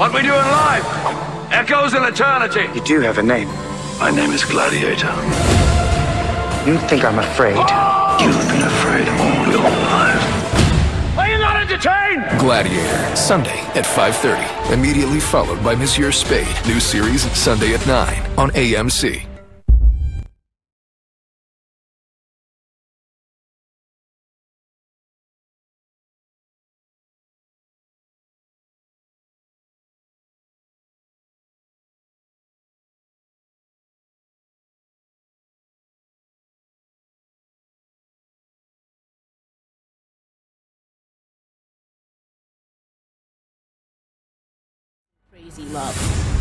What we do in life Echoes in eternity. You do have a name. My name is Gladiator. You think I'm afraid? You've been afraid all your life. Are you not entertained? Gladiator, Sunday at 5.30. Immediately followed by Monsieur Spade. New series Sunday at 9 on AMC. Crazy love.